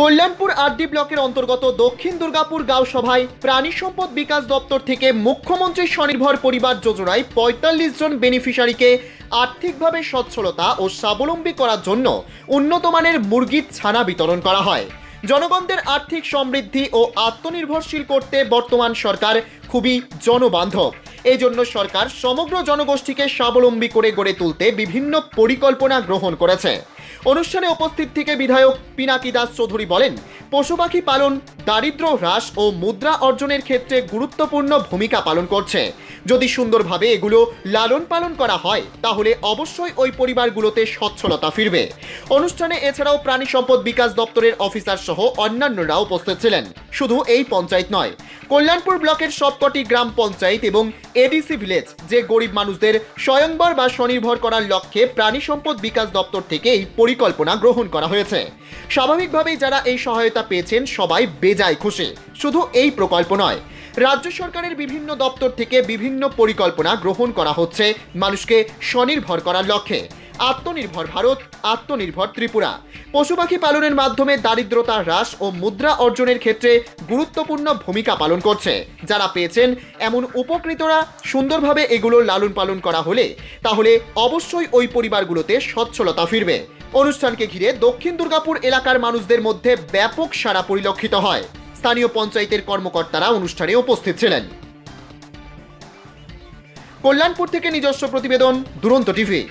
Kalyanpur RD ব্লকের অন্তর্গত দক্ষিণ দুর্গাপুর গাঁও সভায় প্রাণী সম্পদ বিকাশ দপ্তর থেকে মুখ্যমন্ত্রী স্বনির্ভর পরিবার যোজনায় পঁয়তাল্লিশ জন বেনিফিশিয়ারিকে আর্থিকভাবে সচ্ছলতা ও স্বাবলম্বী করার জন্য উন্নতমানের মুরগির ছানা বিতরণ করা হয়। জনগণদের আর্থিক সমৃদ্ধি ও আত্মনির্ভরশীল করতে বর্তমান সরকার খুবই জনবান্ধব। এই জন্য সরকার সমগ্র জনগোষ্ঠীকে স্বাবলম্বী করে গড়ে তুলতে বিভিন্ন পরিকল্পনা গ্রহণ করেছে। অনুষ্ঠানে উপস্থিত থেকে বিধায়ক পিনাকি দাস চৌধুরী বলেন, পশু পাখি পালন দারিদ্র হ্রাস ও মুদ্রা অর্জনের ক্ষেত্রে গুরুত্বপূর্ণ ভূমিকা পালন করছে। যদি সুন্দরভাবে এগুলো লালন পালন করা হয়, তাহলে অবশ্যই ওই পরিবারগুলোতে সচ্ছলতা ফিরবে। অনুষ্ঠানে এছাড়াও প্রাণী সম্পদ বিকাশ দপ্তরের অফিসার সহ অন্যান্যরা উপস্থিত ছিলেন। শুধু এই পঞ্চায়েত নয় কল্যাণপুর ব্লকের সবকটি গ্রাম পঞ্চায়েত এবং এডিসি ভিলেজ যে গরিব মানুষদের স্বয়ংবর বা স্বনির্ভর করার লক্ষ্যে প্রাণী সম্পদ বিকাশ দপ্তর থেকে এই পরিকল্পনা গ্রহণ করা হয়েছে। স্বাভাবিকভাবেই যারা এই সহায়তা পেয়েছেন সবাই বেজায় খুশি। শুধু এই প্রকল্প নয়, রাজ্য সরকারের বিভিন্ন দপ্তর থেকে বিভিন্ন পরিকল্পনা গ্রহণ করা হচ্ছে মানুষকে স্বনির্ভর করার লক্ষ্যে। আত্মনির্ভর ভারত, আত্মনির্ভর ত্রিপুরা। পশু পাখি পালনের মাধ্যমে দারিদ্রতা হ্রাস ও মুদ্রা অর্জনের ক্ষেত্রে গুরুত্বপূর্ণ ভূমিকা পালন করছে। যারা পেয়েছেন এমন উপকৃতরা সুন্দরভাবে এগুলো লালন পালন করা হলে, তাহলে অবশ্যই ওই পরিবারগুলোতে সচ্ছলতা ফিরবে। অনুষ্ঠানকে ঘিরে দক্ষিণ দুর্গাপুর এলাকার মানুষদের মধ্যে ব্যাপক সাড়া পরিলক্ষিত হয়। স্থানীয় পঞ্চায়েতের কর্মকর্তারা অনুষ্ঠানে উপস্থিত ছিলেন। কল্যাণপুর থেকে নিজস্ব প্রতিবেদন, দুরন্ত টিভি।